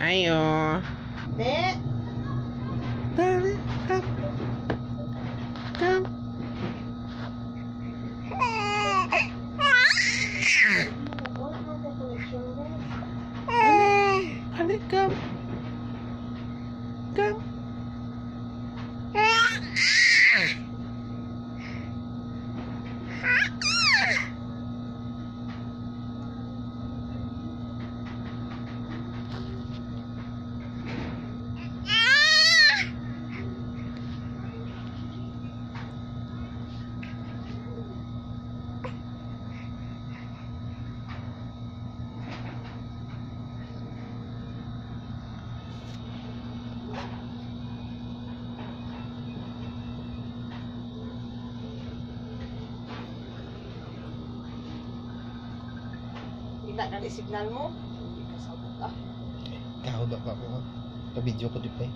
哎呦！得，得得得，得！哎，哎，得得得，得。Kita na signal mo. Hindi ka sabot ah. Kahod ako ako. Pa-video ko di pa eh.